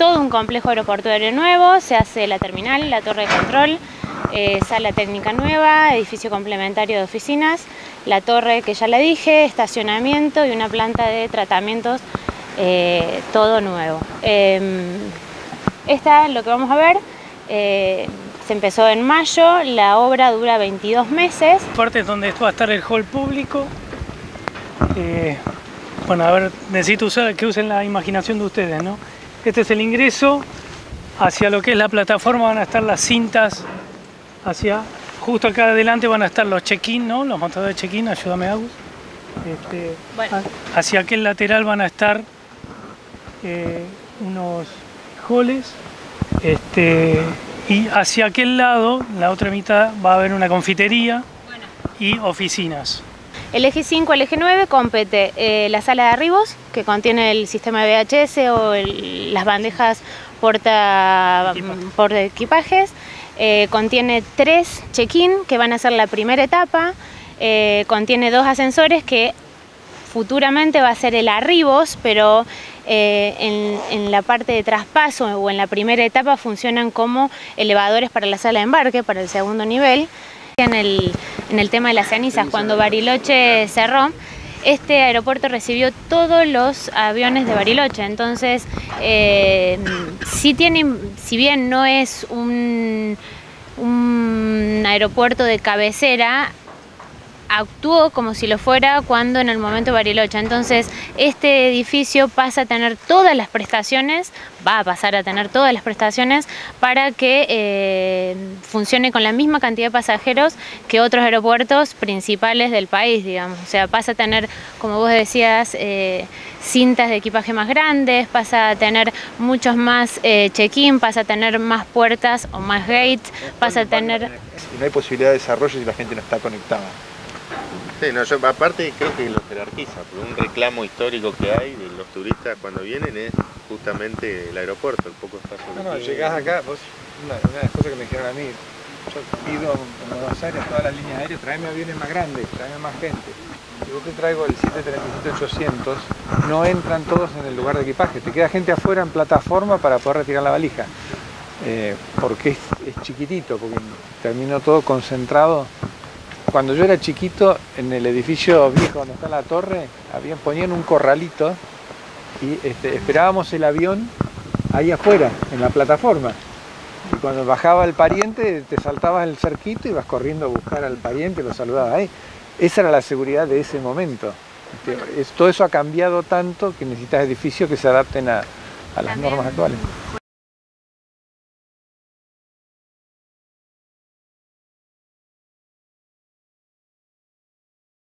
todo un complejo aeroportuario nuevo, se hace la terminal, la torre de control, eh, sala técnica nueva, edificio complementario de oficinas, la torre que ya le dije, estacionamiento y una planta de tratamientos, eh, todo nuevo. Em, esta es lo que vamos a ver. Eh, se empezó en mayo, la obra dura 22 meses. Parte donde esto va a estar el hall público. bueno, a ver, necesito usar, que usen la imaginación de ustedes, ¿no? Este es el ingreso, hacia lo que es la plataforma van a estar las cintas hacia, justo acá adelante van a estar los check-in, ¿no? Los montadores de check-in, ayúdame Agus. Este, hacia aquel lateral van a estar eh, unos halls este, y hacia aquel lado, la otra mitad, va a haber una confitería y oficinas. El eje 5 el eje 9 compete eh, la sala de arribos, que contiene el sistema de VHS o las bandejas porta, por equipajes, eh, contiene tres check-in que van a ser la primera etapa, eh, contiene dos ascensores que futuramente va a ser el arribos, pero eh, en, la parte de traspaso o en la primera etapa funcionan como elevadores para la sala de embarque, para el segundo nivel. En el, en el tema de las cenizas, cuando Bariloche cerró, este aeropuerto recibió todos los aviones de Bariloche, entonces eh, si, tiene, si bien no es un, un aeropuerto de cabecera, actuó como si lo fuera cuando en el momento Bariloche. Entonces, este edificio pasa a tener todas las prestaciones, va a pasar a tener todas las prestaciones para que eh, funcione con la misma cantidad de pasajeros que otros aeropuertos principales del país, digamos. O sea, pasa a tener, como vos decías, eh, cintas de equipaje más grandes, pasa a tener muchos más eh, check-in, pasa a tener más puertas o más gates, pasa a tener... no hay posibilidad de desarrollo si la gente no está conectada. Sí, no, yo aparte creo que lo jerarquiza, porque un reclamo histórico que hay de los turistas cuando vienen es justamente el aeropuerto, el poco espacio. No, no, llegás acá, vos, una, de las cosas que me dijeron a mí, yo pido en Buenos Aires todas las líneas aéreas, tráeme aviones más grandes, tráeme más gente. Si vos te traigo el 737-800, no entran todos en el lugar de equipaje, te queda gente afuera en plataforma para poder retirar la valija. Eh, porque es, es chiquitito, porque terminó todo concentrado cuando yo era chiquito, en el edificio viejo donde está la torre, habían, ponían un corralito y este, esperábamos el avión ahí afuera, en la plataforma. Y cuando bajaba el pariente, te saltabas el cerquito y vas corriendo a buscar al pariente, lo saludabas ahí. Esa era la seguridad de ese momento. Este, todo eso ha cambiado tanto que necesitas edificios que se adapten a las normas actuales.